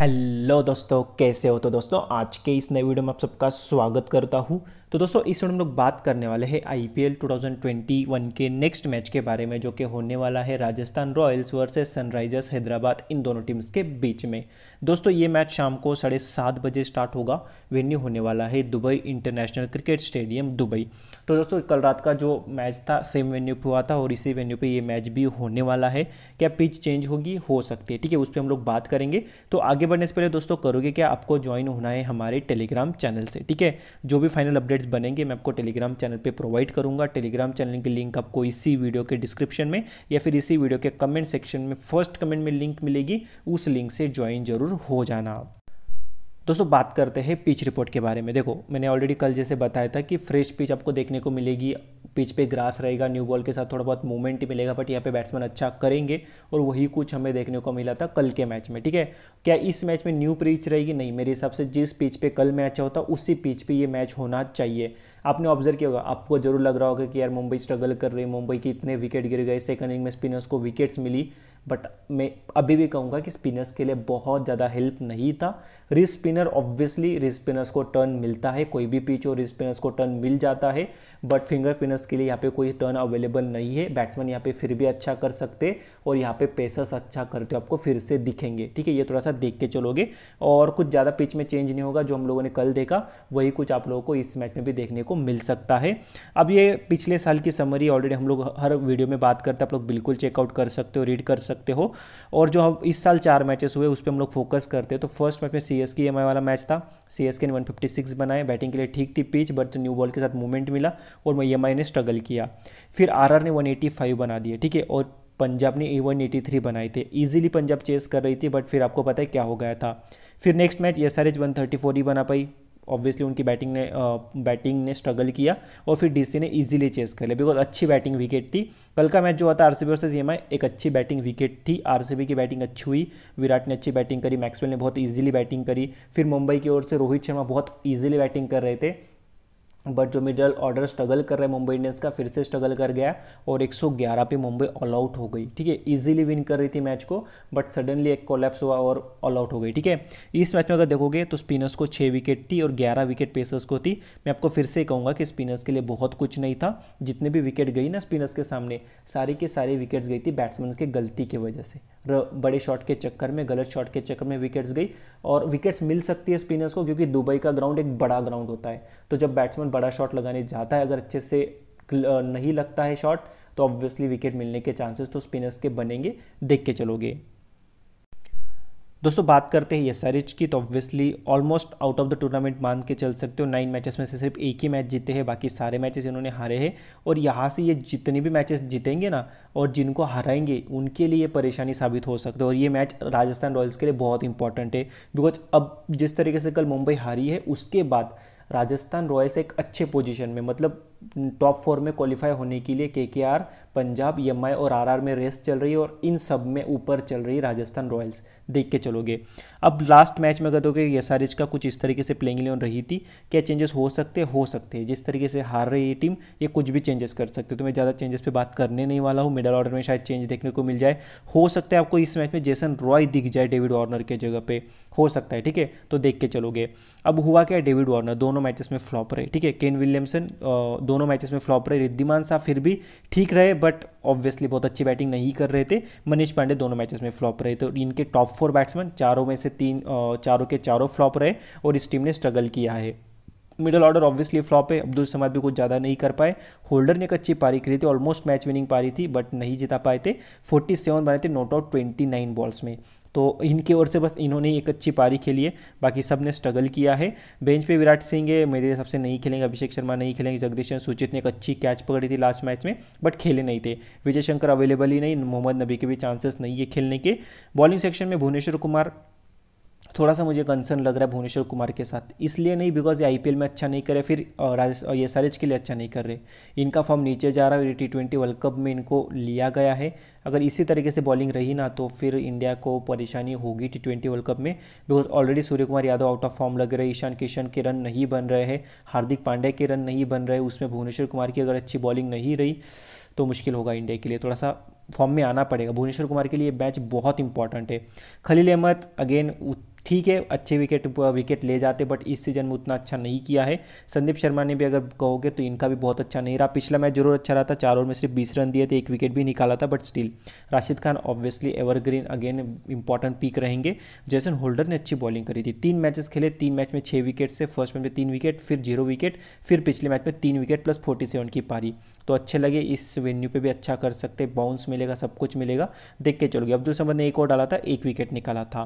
Hello दोस्तों, कैसे हो? तो दोस्तों, आज के इस नए वीडियो में आप सबका स्वागत करता हूँ। तो दोस्तों, इस वीडियो में लोग बात करने वाले हैं आईपीएल 2021 के नेक्स्ट मैच के बारे में, जो कि होने वाला है Rajasthan Royals versus Sunrisers Hyderabad, इन दोनों टीम्स के बीच में। दोस्तों, ये मैच शाम को साढ़े सात बजे स्टार्ट होगा। वेन्यू होने वाला है Dubai International Cricket Stadium Dubai. तो दोस्तों, कल रात का जो मैच था सेम वेन्यू पर हुआ था और इसी वेन्यू पर ये मैच भी होने वाला है। क्या पिच चेंज होगी? हो सकती है, ठीक है? उस पर हम लोग बात करेंगे। तो आगे बढ़ने से पहले दोस्तों, करोगे क्या आपको ज्वाइन होना है हमारे टेलीग्राम चैनल से, ठीक है? जो भी फाइनल अपडेट्स बनेंगे, मैं आपको टेलीग्राम चैनल पे प्रोवाइड करूँगा। टेलीग्राम चैनल की लिंक आपको इसी वीडियो के डिस्क्रिप्शन में या फिर इसी वीडियो के कमेंट सेक्शन में फ़र्स्ट कमेंट में लिंक मिलेगी, उस लिंक से ज्वाइन ज़रूर हो जाना। आप दोस्तों, बात करते हैं पिच रिपोर्ट के बारे में। देखो, मैंने ऑलरेडी कल जैसे बताया था कि फ्रेश पिच आपको देखने को मिलेगी। पिच पे ग्रास रहेगा न्यू बॉल के साथ थोड़ा बहुत मूवमेंट ही मिलेगा बट यहाँ पे बैट्समैन अच्छा करेंगे और वही कुछ हमें देखने को मिला था कल के मैच में, ठीक है? क्या इस मैच में न्यू पिच रहेगी? नहीं, मेरे हिसाब से जिस पिच पे कल मैच होता उसी पिच पे ये मैच होना चाहिए। आपने ऑब्ज़र्व किया होगा, आपको ज़रूर लग रहा होगा कि यार मुंबई स्ट्रगल कर रही है, मुंबई की इतने विकेट गिर गए सेकंड इनिंग में स्पिनर्स को विकेट्स मिली। बट मैं अभी भी कहूँगा कि स्पिनर्स के लिए बहुत ज़्यादा हेल्प नहीं था। Wrist spinner obviously wrist spinners को टर्न मिलता है। कोई भी पिच हो रिस स्पिनर्स को टर्न मिल जाता है। बट फिंगर स्पिनर्स के लिए यहाँ पे कोई टर्न अवेलेबल नहीं है। बैट्समैन यहाँ पे फिर भी अच्छा कर सकते और यहाँ पे पेसर्स अच्छा करते हो, आपको फिर से दिखेंगे। ठीक है, ये थोड़ा सा देख के चलोगे। और कुछ ज़्यादा पिच में चेंज नहीं होगा, जो हम लोगों ने कल देखा, वही कुछ आप लोगों को इस मैच में भी देखने को मिल सकता है। अब ये पिछले साल की समरी ऑलरेडी हम लोग हर वीडियो में बात करते आप लोग बिल्कुल चेकआउट कर सकते हो रीड कर सकते हो। और जो हम इस साल चार मैचेस हुए, उस पर हम लोग फोकस करते हैं। तो फ़र्स्ट मैच में सी एस के वाला मैच था। सी एस के ने वन फिफ्टी सिक्स बनाए बैटिंग के लिए ठीक थी पिच बट न्यू बॉल के साथ मूवमेंट मिला और एम ने स्ट्रगल किया। फिर आर ने वन एटी फाइव बना दिए, ठीक है? और पंजाब ने ए वन एटी थ्री बनाए थे। ईजिली पंजाब चेस कर रही थी बट फिर आपको पता है क्या हो गया था। फिर next match S R H one thirty four ही बना पाई। ऑब्वियसली उनकी बैटिंग ने बैटिंग ने स्ट्रगल किया और फिर डीसी ने इजीली चेस कर लिया। बिकॉज़ अच्छी बैटिंग विकेट थी। कल का मैच जो होता आरसीबी वर्सेस ईएमआई एक अच्छी बैटिंग विकेट थी। आरसीबी की बैटिंग अच्छी हुई। विराट ने अच्छी बैटिंग करी। मैक्सवेल ने बहुत ईजिली बैटिंग करी। फिर मुंबई की ओर से रोहित शर्मा बहुत ईजिली बैटिंग कर रहे थे। बट जो मिडल ऑर्डर स्ट्रगल कर रहे हैं मुंबई इंडियंस का, फिर से स्ट्रगल कर गया और 111 पे मुंबई ऑल आउट हो गई, ठीक है? इजीली विन कर रही थी मैच को बट सडनली एक कोलैप्स हुआ और ऑल आउट हो गई, ठीक है? इस मैच में अगर देखोगे तो स्पिनर्स को छः विकेट थी और ग्यारह विकेट पेसर्स को थी। मैं आपको फिर से कहूँगा कि स्पिनर्स के लिए बहुत कुछ नहीं था। जितने भी विकेट गई ना स्पिनर्स के सामने, सारी के सारी विकेट्स गई थी बैट्समैन के गलती की वजह से। बड़े शॉट के चक्कर में, गलत शॉट के चक्कर में विकेट्स गई और विकेट्स मिल सकती है स्पिनर्स को क्योंकि दुबई का ग्राउंड एक बड़ा ग्राउंड होता है। तो जब बैट्समैन बड़ा शॉट लगाने जाता है, अगर अच्छे से नहीं लगता है शॉट तो ऑब्वियसली विकेट मिलने के चांसेस तो स्पिनर्स के बनेंगे, देख के चलोगे। दोस्तों, बात करते हैं एस की तो obviously almost out of the tournament मान के चल सकते हो। नाइन मैचेस में से सिर्फ़ एक ही मैच जीते हैं, बाकी सारे मैचेस इन्होंने हारे हैं। और यहाँ से ये जितने भी मैचेस जीतेंगे ना, और जिनको हराएँगे, उनके लिए परेशानी साबित हो सकती है। और ये मैच राजस्थान रॉयल्स के लिए बहुत इंपॉर्टेंट है। बिकॉज़ अब जिस तरीके से कल मुंबई हारी है, उसके बाद राजस्थान रॉयल्स एक अच्छे पोजीशन में मतलब टॉप फोर में क्वालिफाई होने के लिए के पंजाब एम और आरआर में रेस चल रही है और इन सब में ऊपर चल रही राजस्थान रॉयल्स। देख के चलोगे। अब लास्ट मैच में एस आर का कुछ इस तरीके से प्लेइंग इलेवन रही थी, क्या चेंजेस हो सकते? हो सकते हैं। जिस तरीके से हार रही है टीम ये कुछ भी चेंजेस कर सकते तो मैं ज़्यादा चेंजेस पे बात करने नहीं वाला हूँ। मिडल ऑर्डर में शायद चेंज देखने को मिल जाए। हो सकता है आपको इस मैच में जेसन रॉय दिख जाए डेविड वार्नर के जगह पे। हो सकता है, ठीक है? तो देख के चलोगे। अब हुआ क्या डेविड वार्नर दोनों मैचेस में फ्लॉप रहे, ठीक है? केन विलियमसन दोनों मैचेस में फ्लॉप रहे, रिद्धिमान साहब फिर भी ठीक रहे बट ऑब्वियसली बहुत अच्छी बैटिंग नहीं कर रहे थे। मनीष पांडे दोनों मैचेस में फ्लॉप रहे तो इनके टॉप फोर बैट्समैन चारों में से तीन चारों के चारों फ्लॉप रहे और इस टीम ने स्ट्रगल किया है। मिडल ऑर्डर ऑब्वियसली फ्लॉप है, अब्दुल समाद भी कुछ ज़्यादा नहीं कर पाए। होल्डर ने एक अच्छी पारी करी थी ऑलमोस्ट मैच विनिंग पारी थी बट नहीं जिता पाए थे। 47 बने थे नोट आउट 29 बॉल्स में। तो इनके ओर से बस इन्होंने एक अच्छी पारी खेली है। बाकी सबने स्ट्रगल किया है। बेंच पे विराट सिंह है, मेरे हिसाब से नहीं खेलेंगे, अभिषेक शर्मा नहीं खेलेंगे, जगदीश सुचित ने एक अच्छी कैच पकड़ी थी लास्ट मैच में बट खेले नहीं थे। विजय शंकर अवेलेबल ही नहीं, मोहम्मद नबी के भी चांसेस नहीं है खेलने के। बॉलिंग सेक्शन में भुवनेश्वर कुमार थोड़ा सा मुझे कंसर्न लग रहा है भुवनेश्वर कुमार के साथ। इसलिए नहीं बिकॉज़ ये आईपीएल में अच्छा नहीं करे फिर ये सारेज के लिए अच्छा नहीं कर रहे। इनका फॉर्म नीचे जा रहा है टी ट्वेंटी वर्ल्ड कप में इनको लिया गया है। अगर इसी तरीके से बॉलिंग रही ना तो फिर इंडिया को परेशानी होगी टी ट्वेंटी वर्ल्ड कप में। Because already Surya Kumar Yadav out of form लग रहे ईशान किशन के रन नहीं बन रहे हैं, हार्दिक पांड्या के रन नहीं बन रहे उसमें भुवनेश्वर कुमार की अगर अच्छी बॉलिंग नहीं रही तो मुश्किल होगा इंडिया के लिए। थोड़ा सा फॉर्म में आना पड़ेगा। भुवनेश्वर कुमार के लिए मैच बहुत इंपॉर्टेंट है। खलील अहमद अगेन ठीक है, अच्छे विकेट विकेट ले जाते बट इस सीज़न में उतना अच्छा नहीं किया है। संदीप शर्मा ने भी अगर कहोगे तो इनका भी बहुत अच्छा नहीं रहा। पिछला मैच ज़रूर अच्छा रहा था, चार ओवर में सिर्फ़ बीस रन दिए थे, एक विकेट भी निकाला था but still Rashid Khan obviously evergreen again important pick रहेंगे। जैसन होल्डर ने अच्छी बॉलिंग करी थी। तीन मैचेस खेले, तीन मैच में छः विकेट से फ़र्स्ट मैच में तीन विकेट फिर ज़ीरो विकेट फिर पिछले मैच में तीन विकेट प्लस फोर्टी सेवन की पारी। तो अच्छे लगे, इस वेन्यू पे भी अच्छा कर सकते बाउंस मिलेगा, सब कुछ मिलेगा। देख के चलोगे। अब्दुल समद ने एक और डाला था, एक विकेट निकाला था।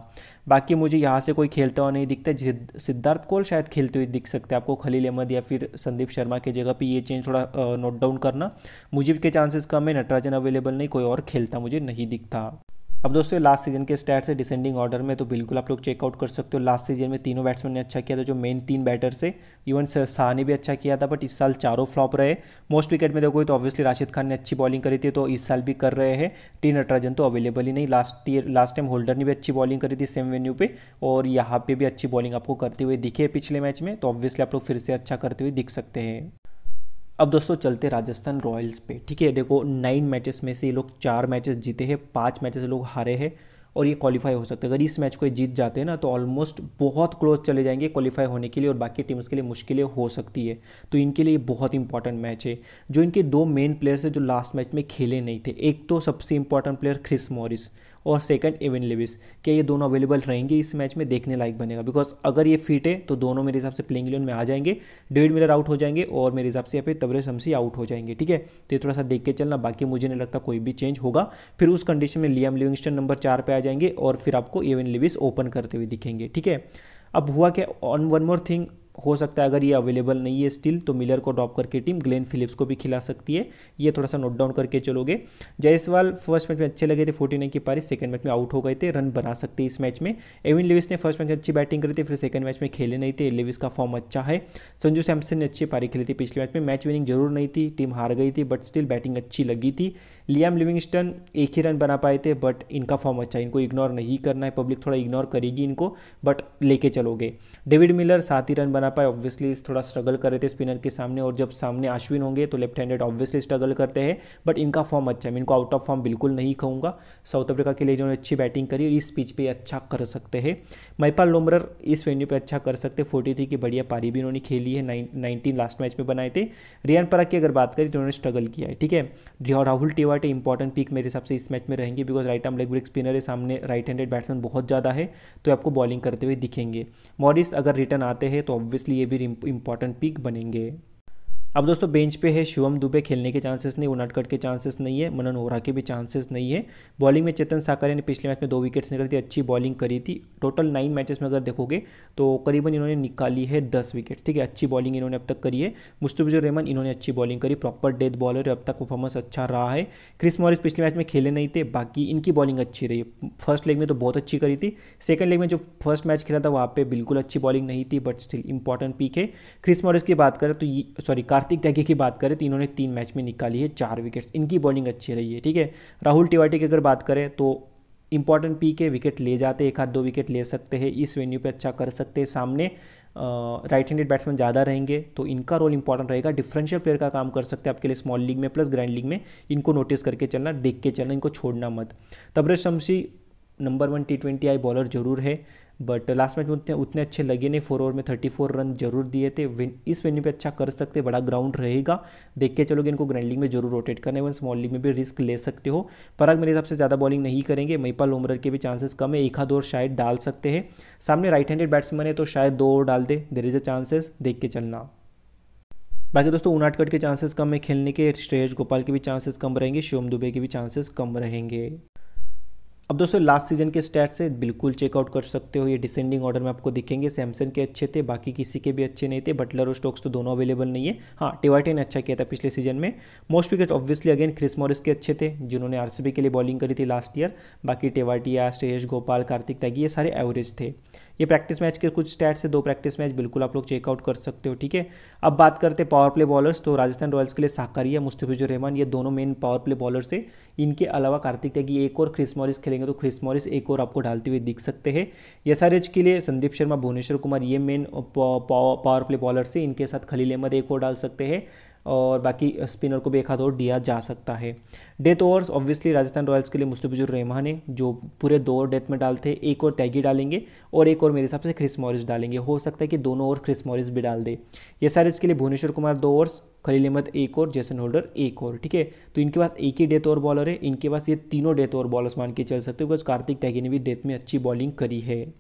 बाकी मुझे यहाँ से कोई खेलता हुआ नहीं दिखता। सिद्धार्थ कोल शायद खेलते हुए दिख सकते आपको खलील अहमद या फिर संदीप शर्मा की जगह पर ये चेंज थोड़ा नोट डाउन करना। मुझे के चांसेस कम है, नटराजन अवेलेबल नहीं, कोई और खेलता मुझे नहीं दिखता। अब दोस्तों लास्ट सीज़न के स्टैट्स से डिसेंडिंग ऑर्डर में तो बिल्कुल आप लोग चेकआउट कर सकते हो। लास्ट सीज़न में तीनों बैट्समैन ने अच्छा किया था, जो मेन तीन बैटर से इवन शाह ने भी अच्छा किया था बट इस साल चारों फ्लॉप रहे। मोस्ट विकेट में देखो तो ऑब्वियसली राशिद खान ने अच्छी बॉलिंग करी थी तो इस साल भी कर रहे हैं। टी नटराजन तो अवेलेबल ही नहीं last year last time Holder ने भी अच्छी बॉलिंग करी थी सेम वेन्यू पर और यहाँ पर भी अच्छी बॉलिंग आपको करते हुए दिखे पिछले मैच में तो ऑब्वियसली आप लोग फिर से अच्छा करते हुए दिख सकते हैं। अब दोस्तों चलते राजस्थान रॉयल्स पे। ठीक है, देखो नाइन मैचेस में से ये लोग चार मैचेस जीते हैं, पाँच मैचेस लोग हारे हैं और ये क्वालिफाई हो सकते हैं। अगर इस मैच को ये जीत जाते हैं ना तो ऑलमोस्ट बहुत क्लोज चले जाएँगे क्वालिफाई होने के लिए और बाकी टीम्स के लिए मुश्किलें हो सकती है। तो इनके लिए बहुत इंपॉर्टेंट मैच है। जो इनके दो मेन प्लेयर्स हैं, जो लास्ट मैच में खेले नहीं थे। एक तो सबसे इंपॉर्टेंट प्लेयर क्रिस मॉरिस और सेकंड एवन लेविस क्या ये दोनों अवेलेबल रहेंगे इस मैच में? देखने लायक बनेगा। बिकॉज़ अगर ये फिट है तो दोनों मेरे हिसाब से प्लेइंग इलेवन में आ जाएँगे। डेविड मिलर आउट हो जाएँगे और मेरे हिसाब से यहाँ पे तबरे शमसी आउट हो जाएँगे, ठीक है? तो ये थोड़ा सा देख के चलना। बाकी मुझे नहीं लगता कोई भी चेंज होगा। फिर उस कंडीशन में लियाम लिविंगस्टन नंबर चार पर आ जाएँगे और फिर आपको एवन लेविस ओपन करते हुए दिखेंगे, ठीक है? अब हुआ क्या? ऑन वन मोर थिंग हो सकता है अगर ये अवेलेबल नहीं है स्टिल तो मिलर को ड्रॉप करके टीम ग्लेन फिलिप्स को भी खिला सकती है। ये थोड़ा सा नोट डाउन करके चलोगे। जायसवाल फ़र्स्ट मैच में अच्छे लगे थे फोर्टी नाइन की पारी सेकंड मैच में आउट हो गए थे रन बना सकते इस मैच में। एविन लेविस ने फ़र्स्ट मैच में अच्छी बैटिंग करी थी, फिर सेकंड मैच में खेले नहीं थे। लेविस का फॉर्म अच्छा है। संजू सैमसन ने अच्छी पारी खेली थी पिछले मैच में। मैच विनिंग ज़रूर नहीं थी टीम हार गई थी बट स्टिल बैटिंग अच्छी लगी थी। लियाम लिविंगस्टन एक ही रन बना पाए थे बट इनका फॉर्म अच्छा है। इनको इग्नोर नहीं करना है पब्लिक थोड़ा इग्नोर करेगी इनको बट लेके चलोगे। डेविड मिलर सात ही रन बना पाए। ऑब्वियसली थोड़ा स्ट्रगल कर रहे थे स्पिनर के सामने और जब सामने अश्विन होंगे तो लेफ़्ट हैंडेड ऑब्वियसली स्ट्रगल करते हैं। बट इनका फॉर्म अच्छा है। मैं इनको आउट ऑफ़ फॉर्म बिल्कुल नहीं कहूँगा। साउथ अफ्रीका के लिए इन्होंने अच्छी बैटिंग करी और इस पिच पर अच्छा कर सकते हैं। मैपाल लोमरर इस वेन्यू पर अच्छा कर सकते फोर्टी थ्री की बढ़िया पारी भी इन्होंने खेली है। नाइनटीन लास्ट मैच में बनाए थे। रियान पराग की अगर बात करें तो उन्होंने स्ट्रगल किया है। ठीक है? राहुल टिवाटे इंपॉर्टेंट पिक मेरे हिसाब से इस मैच में रहेंगे because right arm leg break spinner है। सामने राइट हैंडेड बैट्समैन बहुत ज़्यादा है। तो आपको बॉलिंग करते हुए दिखेंगे। मॉरिस अगर रिटर्न आते हैं तो ऑब्वियसली ये भी इंपॉर्टेंट पीक बनेंगे। अब दोस्तों बेंच पे है शिवम दुबे। खेलने के चांसेस नहीं उनाटकट के चांसेस नहीं है। मनन ओरा के भी चांसेस नहीं है। बॉलिंग में चेतन साकरिया ने पिछले मैच में दो विकेट्स निकली थी अच्छी बॉलिंग करी थी। टोटल नाइन मैचेस में अगर देखोगे तो करीबन इन्होंने निकाली है दस विकेट्स ठीक है? अच्छी बॉलिंग इन्होंने अब तक करी है। मुस्तफिजुर रहमान, इन्होंने अच्छी बॉलिंग करी। प्रॉपर डेथ बॉलर अब तक परफॉर्मेंस अच्छा रहा है। क्रिस मॉरिस पिछले मैच में खेले नहीं थे, बाकी इनकी बॉलिंग अच्छी रही फ़र्स्ट लेग में तो बहुत अच्छी करी थी। सेकंड लेग में जो फ़र्स्ट मैच खेला था, वहाँ पर बिल्कुल अच्छी बॉलिंग नहीं थी बट स्टिल इंपॉर्टेंट पीक है। क्रिस मॉरिस की बात करें तो सॉरी कार्तिक त्यागी की बात करें तो इन्होंने तीन मैच में निकाली है, चार विकेट्स इनकी बॉलिंग अच्छी रही है, ठीक है? राहुल तिवाटी की अगर बात करें तो इंपॉर्टेंट पी के विकेट ले जाते, एक आध दो विकेट ले सकते हैं, इस वेन्यू पे अच्छा कर सकते हैं। सामने राइट हैंडेड बैट्समैन ज़्यादा रहेंगे तो इनका रोल इंपॉर्टेंट रहेगा। डिफरेंशियल प्लेयर का काम कर सकते हैं आपके लिए स्मॉल लीग में प्लस ग्रैंड लीग में। इनको नोटिस करके चलना, देख के चलना, इनको छोड़ना मत। Tabraiz Shamsi number one T twenty I bowler ज़रूर है। बट लास्ट मैच में उतने उतने अच्छे लगे नहीं। फोर ओवर में थर्टी फोर रन ज़रूर दिए थे। इस वेन्यू पे अच्छा कर सकते, बड़ा ग्राउंड रहेगा। देख के चलोगे इनको ग्रैंड लीग में ज़रूर रोटेट करना है। स्मॉल लीग में भी रिस्क ले सकते हो। पराग मेरे हिसाब से ज़्यादा बॉलिंग नहीं करेंगे महिपाल उमर के भी चांसेस कम है। एक आध और शायद डाल सकते हैं। सामने राइट हैंडेड बैट्समैन है तो शायद दो ओवर डाल दे। देर इज़ अ चांसेस देख के चलना। बाकी दोस्तों उनाटकट के चांसेस कम है खेलने के। श्रेयस गोपाल के भी चांसेस कम रहेंगे। शिवम दुबे के भी चांसेस कम रहेंगे। अब दोस्तों लास्ट सीज़न के स्टैट से बिल्कुल चेकआउट कर सकते हो। ये डिसेंडिंग ऑर्डर में आपको दिखेंगे। सैमसंग के अच्छे थे, बाकी किसी के भी अच्छे नहीं थे। बटलर और स्टॉक्स तो दोनों अवेलेबल नहीं है। हाँ टिवाटे ने अच्छा किया था पिछले सीज़न में। Most wicket obviously again Chris Morris के अच्छे थे, जिन्होंने आरसीबी के लिए बॉलिंग करी थी लास्ट ईयर बाकी टेवाटिया श्रेयस गोपाल कार्तिक त्यागी ये सारे एवरेज थे। ये प्रैक्टिस मैच के कुछ स्टैट से दो प्रैक्टिस मैच बिल्कुल आप लोग चेकआउट कर सकते हो, ठीक है? अब बात करते हैं पावर प्ले बॉलर्स तो राजस्थान रॉयल्स के लिए साकारिया मुस्तफिजुर रहमान, ये दोनों मेन पावर प्ले बॉलर्स है। इनके अलावा कार्तिक त्यागी एक और क्रिस मॉरिस खेलेंगे तो क्रिस मॉरिस एक और आपको डालते हुए दिख सकते हैं। एच के लिए संदीप शर्मा, भुवनेश्वर कुमार, ये मेन पावर प्ले बॉलर से इनके साथ खलील अहमद एक और डाल सकते हैं। और बाकी स्पिनर को भी एक हाथ और दिया जा सकता है। Death overs obviously Rajasthan Royals के लिए मुस्तफिजुर रहमान है, जो पूरे दो ओवर डेथ में डालते एक और तैगी डालेंगे और एक और मेरे हिसाब से क्रिस मॉरिस डालेंगे। हो सकता है कि दोनों ओवर क्रिस मॉरिस भी डाल दे। ये सारे के लिए भुवनेश्वर कुमार दो ओवर्स, खलील अहमद एक और, जैसन होल्डर एक और, ठीक है? तो इनके पास एक ही डेथ ओवर बॉलर है, इनके पास ये तीनों डेथ ओवर बॉलर्स मान के चल सकते हो, बिकॉज़ कार्तिक तैगी ने भी डेथ में अच्छी बॉलिंग करी है।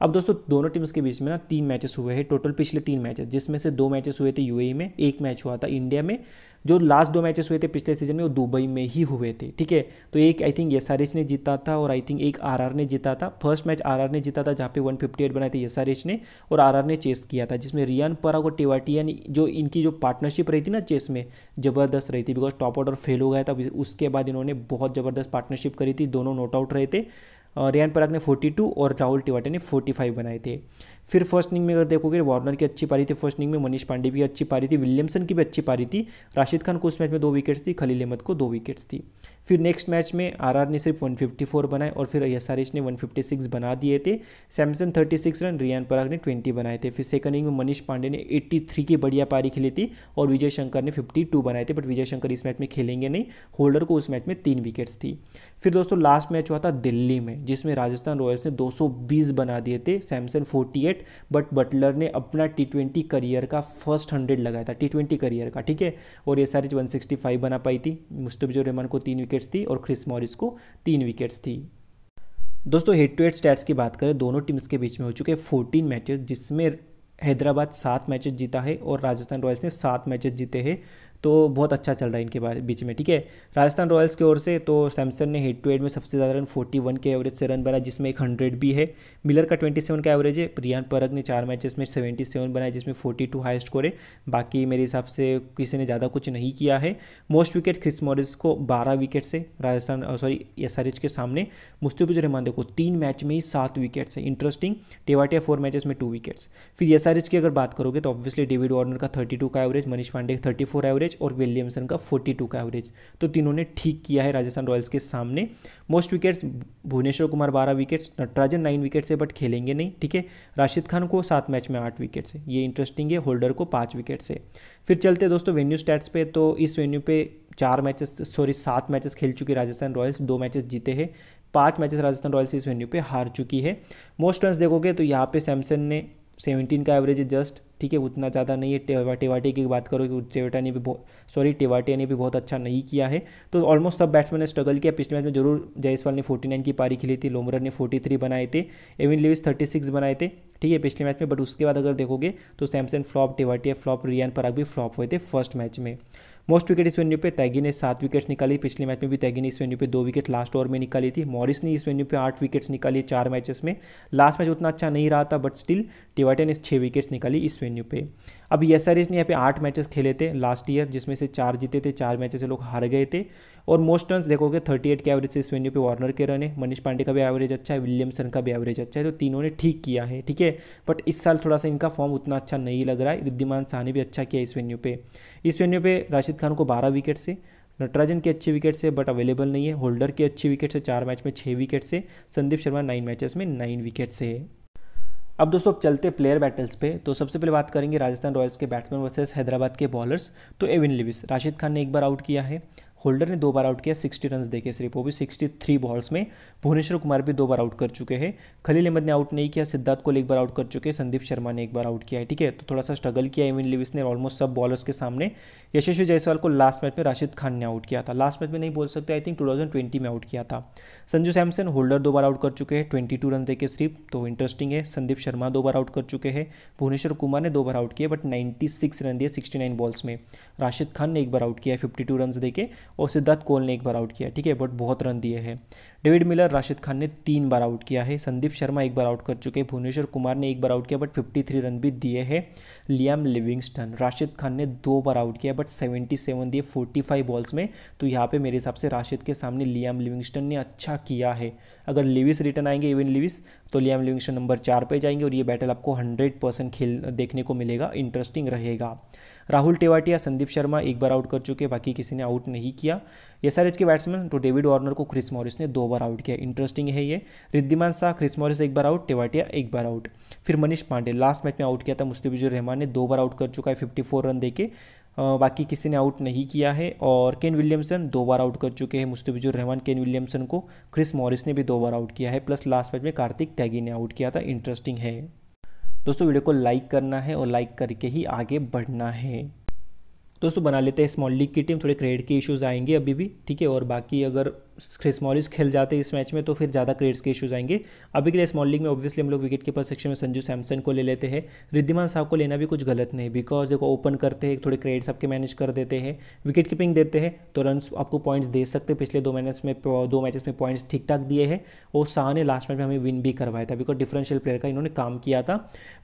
अब दोस्तों, दोनों टीम्स के बीच में ना तीन मैचेस हुए हैं टोटल पिछले तीन मैचेस जिसमें से दो मैचेस हुए थे यूएई में, एक मैच हुआ था इंडिया में, जो लास्ट दो मैचेस हुए थे पिछले सीज़न में, वो दुबई में ही हुए थे, ठीक है? तो एक आई थिंक एस ने जीता था और आई थिंक एक आर ने जीता था। फ़र्स्ट मैच आर ने जीता था, जहाँ पे 158 बनाए थे एस ने, और आर ने चेस किया था, जिसमें रियान पराग और टेवाटिया जो इनकी जो पार्टनरशिप रही थी ना चेस में, ज़बरदस्त रही थी बिकॉज़ टॉप ऑर्डर फेल हो गया था उसके बाद इन्होंने बहुत ज़बरदस्त पार्टनरशिप करी थी, दोनों नोट आउट रहे थे। रियान पराग ने 42 और राहुल टिवाटे ने 45 बनाए थे। फिर फ़र्स्ट इनिंग में अगर देखोगे वार्नर की अच्छी पारी थी फ़र्स्ट इनिंग में, मनीष पांडे भी अच्छी पारी थी विलियमसन की भी अच्छी पारी थी, राशिद खान को उस मैच में दो विकेट्स थी, खलील अहमद को दो विकेट्स थी। फिर नेक्स्ट मैच में आरआर ने सिर्फ़ 154 बनाए और फिर एसआरएच ने 156 बना दिए थे। सैमसन 36 रन रियान पराग ने 20 बनाए थे। फिर सेकंड इनिंग में मनीष पांडे ने 83 की बढ़िया पारी खेली थी और विजय शंकर ने 52 बनाए थे बट विजय शंकर इस मैच में खेलेंगे नहीं। होल्डर को उस मैच में तीन विकेट्स थी। फिर दोस्तों लास्ट मैच हुआ था दिल्ली में, जिसमें राजस्थान रॉयल्स ने 220 बना दिए थे सैमसन 48 बट बटलर ने अपना टी करियर का फ़र्स्ट हंड्रेड लगाया था टी करियर का, ठीक है? और ये सारी वन बना पाई थी। मुस्तफिजुर रहमान को तीन विकेट्स थी और क्रिस मॉरिस को तीन विकेट्स थी। दोस्तों हेड टू हेड स्टैट्स की बात करें, दोनों टीम्स के बीच में हो चुके फोर्टीन मैचेस जिसमें हैदराबाद सात मैचेस जीता है और राजस्थान रॉयल्स ने सात मैचेस जीते हैं। तो बहुत अच्छा चल रहा है इनके बीच में, ठीक है? राजस्थान रॉयल्स की ओर से तो सैमसन ने हेड टू हेड में सबसे ज़्यादा रन 41 के एवरेज से रन बनाया, जिसमें एक हंड्रेड भी है। मिलर का 27 का एवरेज है, रियान परग ने चार मैचेस में 77 बनाया जिसमें 42 हाईएस्ट स्कोर है। बाकी मेरे हिसाब से किसी ने ज़्यादा कुछ नहीं किया है। मोस्ट विकेट क्रिस मॉरिस को बारह विकेट से, राजस्थान सॉरी एसआरएच के सामने। मुस्तफिजुर रहमान देखो, तीन मैच में ही सात विकेट्स है इंटरेस्टिंग टेवाटिया फोर मैचेस में टू विकेट्स फिर एसआरएच की अगर बात करोगे तो ऑब्वियसली डेविड वार्नर का थर्टी का एवरेज मनीष पांडे का थर्टी एवरेज एवरेज और विलियमसन का 42 का एवरेज। तो तीनों ने ठीक किया है राजस्थान रॉयल्स के सामने। Most wickets, Bhuvneshwar Kumar 12 wickets, Natarajan 9 wicket से, बट खेलेंगे नहीं, ठीक है? राशिद खान को सात मैच में आठ विकेट से ये इंटरेस्टिंग है होल्डर को पाँच विकेट से फिर चलते दोस्तों वेन्यू स्टैट्स पे। तो इस वेन्यू पे चार मैचेस सॉरी सात मैचेस खेल चुकी राजस्थान रॉयल्स, दो मैचेस जीते हैं। पाँच मैचेस राजस्थान रॉयल्स इस वेन्यू पे हार चुकी है। मोस्ट रन देखोगे तो यहाँ पे सैमसन ने सेवनटीन का एवरेज है जस्ट ठीक है, उतना ज़्यादा नहीं है। टेवा, टेवाटे की बात करो कि टेवाटा ने भी बहुत सॉरी टेवाटे ने भी बहुत अच्छा नहीं किया है। तो ऑलमोस्ट सब बैट्समैन ने स्ट्रगल किया। पिछले मैच में ज़रूर जयसवाल ने 49 की पारी खेली थी। लोमरर ने 43 बनाए थे। एविन लिविस 36 बनाए थे। ठीक है, पिछले मैच में बट उसके बाद अगर देखोगे तो सैमसन फ्लॉप टेवाटिया फ्लॉप, रियान पराग भी फ्लॉप हुए थे फ़र्स्ट मैच में। मोस्ट विकेट इस वेन्यू पे, तैगी ने सात विकेट्स निकाली, पिछले मैच में भी तैगी ने इस वेन्यू पे दो विकेट लास्ट ओवर में निकाली थी। मॉरिस ने इस वेन्यू पे आठ विकेट्स निकाली चार मैचेस में। लास्ट मैच उतना अच्छा नहीं रहा था बट स्टिल टिवाटे ने छः विकेट्स निकाली इस वेन्यू पे। अब एस ने यहाँ पे आठ मैचेस खेले थे लास्ट ईयर जिसमें से चार जीते थे, चार मैचेस लोग हार गए थे। और मोस्ट रन देखोगे थर्टी एट के एवरेज से इस वेन्यू पे वार्नर के रन है मनीष पांडे का भी एवरेज अच्छा है विलियमसन का भी एवरेज अच्छा है तो तीनों ने ठीक किया है, ठीक है? बट इस साल थोड़ा सा इनका फॉर्म उतना अच्छा नहीं लग रहा है। रिद्धिमान शाह ने भी अच्छा किया इस वेन्यू पे। इस वेन्यू पे राशिद खान को बारह विकेट से, नटराजन के अच्छे विकेट से बट अवेलेबल नहीं है। होल्डर के अच्छे विकेट से चार मैच में छः विकेट से, संदीप शर्मा नाइन मैचेस में नाइन विकेट से। है अब दोस्तों, अब चलते प्लेयर बैटल्स पे। तो सबसे पहले बात करेंगे राजस्थान रॉयल्स के बैट्समैन वर्सेस हैदराबाद के बॉलर्स तो एविन लिविस। राशिद खान ने एक बार आउट किया है। होल्डर ने दो बार आउट किया, सिक्सटी रन देके सिर्फ़ वो भी सिक्सटी थ्री बॉल्स में भुवनेश्वर कुमार भी दो बार आउट कर चुके हैं। खलील अहमद ने आउट नहीं किया, सिद्धार्थ कोहली एक बार आउट कर चुके हैं, संदीप शर्मा ने एक बार आउट किया है, ठीक है? तो थोड़ा सा स्ट्रगल किया एविन लिविस ने ऑलमोस्ट सब बॉलर्स के सामने। यशस्वी जायसवाल को लास्ट मैच में राशिद खान ने आउट किया था। लास्ट मैच में नहीं बोल सकते, आई थिंक टू में आउट किया था। संजू सैमसन होल्डर दो बार आउट कर चुके हैं, ट्वेंटी टू रन देके सिर्फ़ तो इंटरेस्टिंग है। संदीप शर्मा दो बार आउट कर चुके हैं, भुवनेश्वर कुमार ने दो बार आउट किया बट नाइन्टी सिक्स रन दिए सिक्सटी नाइन बॉल्स में। राशिद खान ने एक बार आउट किया है फिफ्टी टू रन देके। और सिद्धार्थ कोहल ने एक बार आउट किया, ठीक है? बट बहुत रन दिए हैं। डेविड मिलर, राशिद खान ने तीन बार आउट किया है। संदीप शर्मा एक बार आउट कर चुके हैं। भुवनेश्वर कुमार ने एक बार आउट किया बट 53 रन भी दिए हैं। लियाम लिविंगस्टन, राशिद खान ने दो बार आउट किया बट 77 दिए 45 बॉल्स में। तो यहाँ पे मेरे हिसाब से राशिद के सामने लियाम लिविंगस्टन ने अच्छा किया है। अगर लिविस रिटर्न आएँगे, इवन लिविस तो लियाम लिविंगस्टन नंबर चार पे जाएँगे और ये बैटल आपको हंड्रेड परसेंट खेल, देखने को मिलेगा इंटरेस्टिंग रहेगा। राहुल टेवाटिया, संदीप शर्मा एक बार आउट कर चुके बाकी किसी ने आउट नहीं किया। एस आर एच के बैट्समैन तो डेविड वार्नर को क्रिस मॉरिस ने दो बार आउट किया। इंटरेस्टिंग है ये। रिद्धिमान शाह, क्रिस मॉरिस एक बार आउट, टेवाटिया एक बार आउट। फिर मनीष पांडे, लास्ट मैच में आउट किया था मुस्तफिजुर रहमान ने, दो बार आउट कर चुका है फिफ्टी रन देके। बाकी किसी ने आउट नहीं किया है और केन विलियमसन दो बार आउट कर चुके हैं मुस्तफिजुर रहमान। केन विलियमसन को क्रिस मॉरिस ने भी दो बार आउट किया है, प्लस लास्ट मैच में कार्तिक त्यागी ने आउट किया था। इंटरेस्टिंग है। दोस्तों, वीडियो को लाइक करना है और लाइक करके ही आगे बढ़ना है। दोस्तों बना लेते हैं स्मॉल लीग की टीम थोड़े क्रेडिट के इश्यूज़ आएँगे अभी भी, ठीक है? और बाकी अगर क्रिस मॉरिस खेल जाते इस मैच में तो फिर ज़्यादा क्रेड्स के इशूज़ आएँगे। अभी के लिए स्मॉल लीग में ऑब्वियसली हम लोग विकेट कीपर सेक्शन में संजू सैमसन को ले लेते हैं। रिद्धिमान साहब को लेना भी कुछ गलत नहीं बिकॉज़ देखो ओपन करते हैं, थोड़े क्रेड्स आपके मैनेज कर देते हैं विकेट कीपिंग देते हैं तो रन आपको पॉइंट्स दे सकते हैं। पिछले दो मैच में, दो मैचेस में पॉइंट्स ठीक ठाक दिए हैं, और शाह ने लास्ट मैच में हमें विन भी करवाया था बिकॉज़ डिफरेंशियल प्लेयर का इन्होंने काम किया था।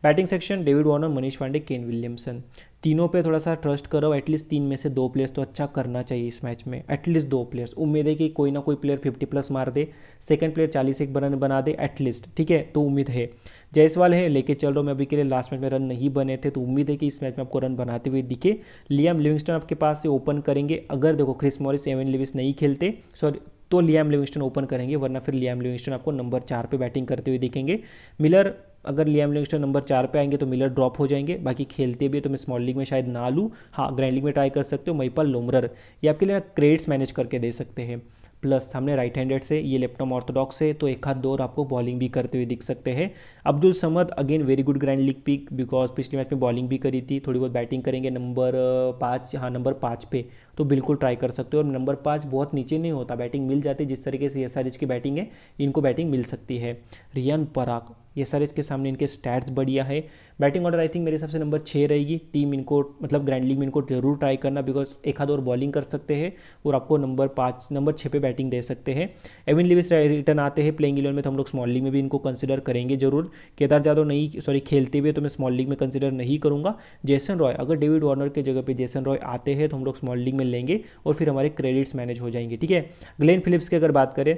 Batting section David Warner Manish Pandey Kane Williamson तीनों पे थोड़ा सा ट्रस्ट करो एटलीस्ट तीन में से दो प्लेयर्स तो अच्छा करना चाहिए इस मैच में एटलीस्ट दो प्लेयर्स उम्मीद है कि कोई ना कोई प्लेयर फिफ्टी प्लस मार दे सेकंड प्लेयर चालीस एक रन बना दे एटलीस्ट ठीक है? तो उम्मीद है। जयसवाल है, लेके चल रहा हूँ मैं अभी के लिए। लास्ट मैच में रन नहीं बने थे तो उम्मीद है कि इस मैच में आपको रन बनाते हुए दिखे। लियाम लिविंगस्टन आपके पास से ओपन करेंगे। अगर देखो क्रिस मॉरिस एवन लिविस नहीं खेलते सॉरी तो लियाम लिविंगस्टन ओपन करेंगे, वरना फिर लियाम लिविंगस्टन आपको नंबर चार पे बैटिंग करते हुए दिखेंगे। मिलर अगर लियाम लिविंगस्टन नंबर चार पे आएँगे तो मिलर ड्रॉप हो जाएँगे। बाकी खेलते भी तो मैं स्मॉल लीग में शायद ना लूँ। हाँ ग्रैंड लीग में ट्राई कर सकते हो महिपाल लोमरर ये आपके लिए क्रेड्स मैनेज करके दे सकते हैं। प्लस सामने राइट हैंडेड से, ये लेफ्टॉम ऑर्थोडॉक्स है तो एक हाथ दो और आपको बॉलिंग भी करते हुए दिख सकते हैं। Abdul Samad again very good grand league pick because पिछले मैच में बॉलिंग भी करी थी, थोड़ी बहुत बैटिंग करेंगे नंबर पाँच हाँ नंबर पाँच पे तो बिल्कुल ट्राई कर सकते हो। और नंबर पाँच बहुत नीचे नहीं होता बैटिंग मिल जाती जिस तरीके से एस की बैटिंग है, इनको बैटिंग मिल सकती है। रियान पराग ये सारे इसके सामने इनके स्टैट्स बढ़िया है। बैटिंग ऑर्डर आई थिंक मेरे हिसाब से नंबर छः रहेगी। टीम इनको मतलब ग्रैंड लीग में इनको ज़रूर ट्राई करना बिकॉज़ एक आध और बॉलिंग कर सकते हैं और आपको नंबर पाँच नंबर छः पे बैटिंग दे सकते हैं। एविन लिविस रिटर्न आते हैं प्लेइंग इलेवन में तो हम लोग स्मॉल लीग में भी इनको कंसिडर करेंगे ज़रूर। केदार जादव नहीं सॉरी खेलते हुए तो मैं स्मॉल लीग में कंसिडर नहीं करूँगा। जेसन रॉय अगर डेविड वार्नर के जगह पर जेसन रॉय आते हैं तो हम लोग स्मॉल लीग में लेंगे और फिर हमारे क्रेडिट्स मैनेज हो जाएँगे, ठीक है? ग्लेन फिलिप्स की अगर बात करें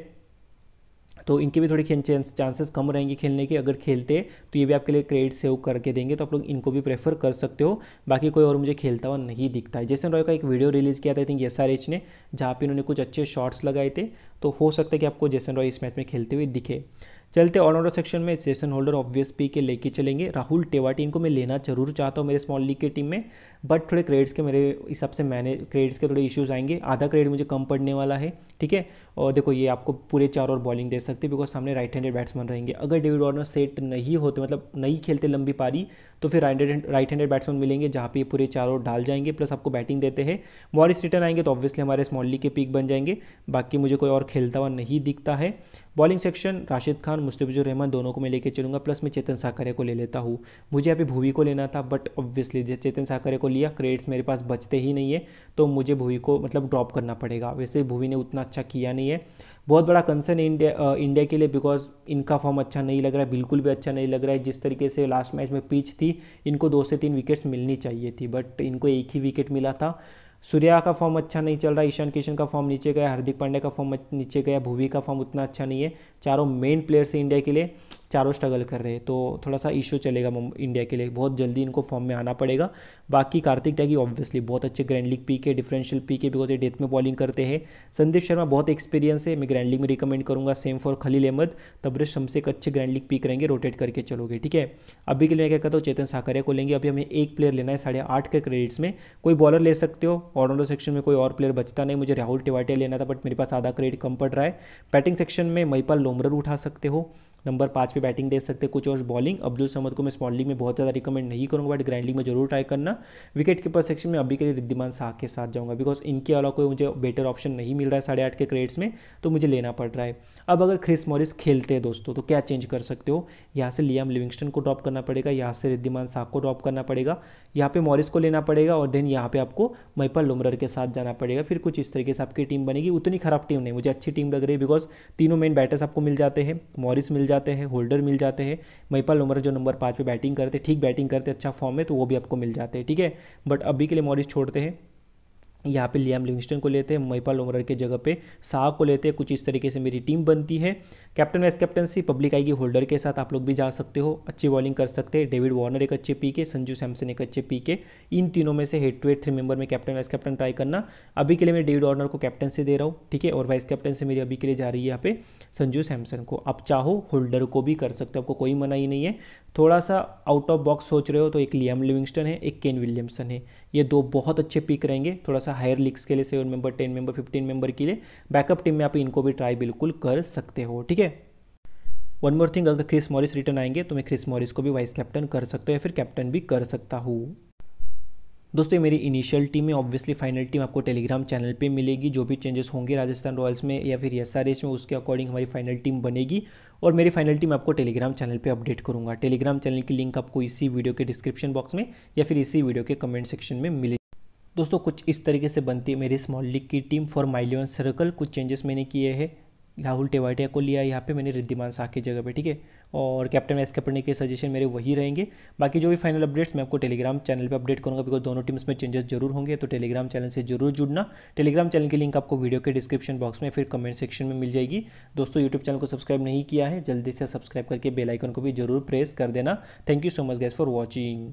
तो इनके भी थोड़ी चांसेस कम रहेंगे खेलने के, अगर खेलते तो ये भी आपके लिए क्रेडिट सेव करके देंगे तो आप लोग इनको भी प्रेफर कर सकते हो। बाकी कोई और मुझे खेलता हुआ नहीं दिखता है। जैसे रॉय का एक वीडियो रिलीज़ किया था I think S R H ने, जहाँ पे इन्होंने कुछ अच्छे शॉट्स लगाए थे तो हो सकता है कि आपको जेसन रॉय इस मैच में खेलते हुए दिखे। चलते ऑलराउंडर सेक्शन में Jason Holder obvious pick लेके चलेंगे। राहुल टेवाटी इनको मैं लेना ज़रूर चाहता हूँ मेरे स्मॉल लीग के टीम में। बट थोड़े क्रेडिट्स के मेरे हिसाब से मैंने क्रेडिट्स के थोड़े इश्यूज़ आएँगे। आधा क्रेडिट मुझे कम पड़ने वाला है, ठीक है? और देखो, ये आपको पूरे चार और बॉलिंग दे सकते हैं बिकॉज़ सामने राइट हैंडेड बैट्समैन रहेंगे। अगर डेविड वार्नर सेट नहीं होते मतलब नहीं खेलते लंबी पारी तो फिर right hand right handed batsman मिलेंगे जहाँ पे पूरे चारों डाल जाएँगे प्लस आपको बैटिंग देते हैं। मॉरिस रिटर्न आएँगे तो ऑब्वियसली हमारे स्मॉल लीग के पिक बन जाएँगे। बाकी मुझे कोई और खेलता हुआ नहीं दिखता है। बॉलिंग सेक्शन राशिद खान, मुस्तफिजुर रहमान दोनों को मैं लेकर चलूँगा प्लस मैं चेतन साकरे को ले लेता हूँ। मुझे यहाँ पे भूवी को लेना था बट ऑब्वियसली चेतन साकरे को लिया क्रेडिट्स मेरे पास बचते ही नहीं है तो मुझे भूवी को मतलब ड्रॉप करना पड़ेगा। वैसे भूवी ने उतना अच्छा किया नहीं है। बहुत बड़ा कंसर्न है इंडिया इंडिया के लिए बिकॉज़ इनका फॉर्म अच्छा नहीं लग रहा है, बिल्कुल भी अच्छा नहीं लग रहा है। जिस तरीके से लास्ट मैच में पिच थी, इनको दो से तीन विकेट्स मिलनी चाहिए थी बट इनको एक ही विकेट मिला था। सूर्या का फॉर्म अच्छा नहीं चल रहा, ईशान किशन का फॉर्म नीचे गया, हार्दिक पांड्या का फॉर्म नीचे गया, भूवी का फॉर्म उतना अच्छा नहीं है। चारों मेन प्लेयर्स हैं इंडिया के लिए। चारों स्ट्रगल कर रहे हैं तो थोड़ा सा इशू चलेगा इंडिया के लिए। बहुत जल्दी इनको फॉर्म में आना पड़ेगा। बाकी कार्तिक त्यागी ऑब्वियसली बहुत अच्छे grand league pick differential pick because ये डेथ में बॉलिंग करते हैं। संदीप शर्मा बहुत एक्सपीरियंस है, मैं ग्रैंड लीग में रिकमेंड करूँगा। सेम फॉर खलील अहमद तबरेश एक अच्छे ग्रैंड लीग पी करेंगे रोटेट करके चलोगे, ठीक है? अभी के लिए मैं क्या कहता हूँ, चेतन साकरिया को लेंगे। अभी हमें एक प्लेयर लेना है साढ़े आठ के क्रेडिट्स में। कोई बॉलर ले सकते हो ऑलराउंडर सेक्शन में कोई और प्लेयर बचता नहीं। मुझे राहुल टिवाटिया लेना था बट मेरे पास आधा क्रेडिट कम पड़ रहा है। बैटिंग सेक्शन में महिपाल लोमरर उठा सकते हो। नंबर पाँच पे बैटिंग दे सकते हैं कुछ, और बॉलिंग, अब्दुल समद को मैं स्मॉल लीग में बहुत ज़्यादा रिकमेंड नहीं करूँगा बट ग्रैंड लीग में ज़रूर ट्राई करना। विकेट कीपर सेक्शन में अभी के लिए रिद्धिमान शाह के साथ जाऊँगा बिकॉज़ इनके अलावा कोई मुझे बेटर ऑप्शन नहीं मिल रहा है साढ़े आठ के क्रेड्स में तो मुझे लेना पड़ रहा है। अब अगर क्रिस मॉरिस खेलते हैं दोस्तों तो क्या चेंज कर सकते हो? यहाँ से लियाम लिविंगस्टन को ड्रॉप करना पड़ेगा, यहाँ से रिद्धिमान शाह को ड्रॉप करना पड़ेगा, यहाँ पे मॉरिस को लेना पड़ेगा, और देन यहाँ पे आपको महिपाल लुमरर के साथ जाना पड़ेगा। फिर कुछ इस तरीके से आपकी टीम बनेगी। उतनी खराब टीम नहीं, मुझे अच्छी टीम लग रही है बिकॉज़ तीनों मेन बैटर्स आपको मिल जाते हैं। मॉरिस मिल जाते हैं होल्डर मिल जाते हैं। महिपाल उमर जो नंबर पाँच पे बैटिंग करते, ठीक बैटिंग करते अच्छा फॉर्म है तो वो भी आपको मिल जाते हैं, ठीक है? बट अभी के लिए मॉरिस छोड़ते हैं। यहाँ पे लियाम लिविंगस्टन को लेते हैं महिपाल उमर के जगह पे शाह को लेते हैं, कुछ इस तरीके से मेरी टीम बनती है। कैप्टन वाइस कैप्टनसी, पब्लिक आएगी होल्डर के साथ, आप लोग भी जा सकते हो, अच्छी बॉलिंग कर सकते हैं। डेविड वार्नर एक अच्छे पी के संजू सैमसन एक अच्छे पी के इन तीनों में से head to head three member में कैप्टन वाइस कैप्टन ट्राई करना। अभी के लिए मैं डेविड वार्नर को कैप्टन से दे रहा हूँ, ठीक है? और वाइस कैप्टन से मेरी अभी के लिए जा रही है यहाँ पे, संजू सैमसन को। आप चाहो, होल्डर को भी कर सकते हो, आपको कोई मना ही नहीं है। थोड़ा सा आउट ऑफ़ बॉक्स सोच रहे हो तो एक लियम लिविंगस्टन है, एक केन विलियमसन है। ये दो बहुत अच्छे पिक रहेंगे थोड़ा सा हायर लीग्स के लिए seven member ten member fifteen member के लिए। बैकअप टीम में आप इनको भी ट्राई बिल्कुल कर सकते हो, ठीक है? वन मोर थिंग अगर क्रिस मॉरिस रिटर्न आएँगे तो मैं क्रिस मॉरिस को भी वाइस कैप्टन कर सकता हूँ या फिर कैप्टन भी कर सकता हूँ। दोस्तों मेरी इनिशियल टीम है। ऑब्वियसली फाइनल टीम आपको टेलीग्राम चैनल पे मिलेगी। जो भी चेंजेस होंगे राजस्थान रॉयल्स में या फिर एस आर एस में, उसके अकॉर्डिंग हमारी फाइनल टीम बनेगी। और मेरी फाइनल टीम आपको टेलीग्राम चैनल पे अपडेट करूँगा। टेलीग्राम चैनल की लिंक आपको इसी वीडियो के डिस्क्रिप्शन बॉक्स में या फिर इसी वीडियो के कमेंट सेक्शन में मिलेगी। दोस्तों, कुछ इस तरीके से बनती है मेरी स्मॉल लीग की टीम फॉर माइलियन सर्कल कुछ चेंजेस मैंने किए हैं। राहुल टेवाटिया को लिया, यहाँ पे मैंने रिद्धिमान शाह की जगह पे, ठीक है? और कैप्टन वाइस कैप्टन के सजेशन मेरे वही रहेंगे। बाकी जो भी फाइनल अपडेट्स मैं आपको टेलीग्राम चैनल पे अपडेट करूँगा। बिकॉज़ दोनों टीम्स में चेंजेस ज़रूर होंगे तो टेलीग्राम चैनल से ज़रूर जुड़ना। टेलीग्राम चैनल की लिंक आपको वीडियो के डिस्क्रिप्शन बॉक्स में, फिर कमेंट सेक्शन में मिल जाएगी। दोस्तों यूट्यूब चैनल को सब्सक्राइब नहीं किया है, जल्दी से सब्सक्राइब करके बेलाइकन को भी ज़रूर प्रेस कर देना। Thank you so much guys for watching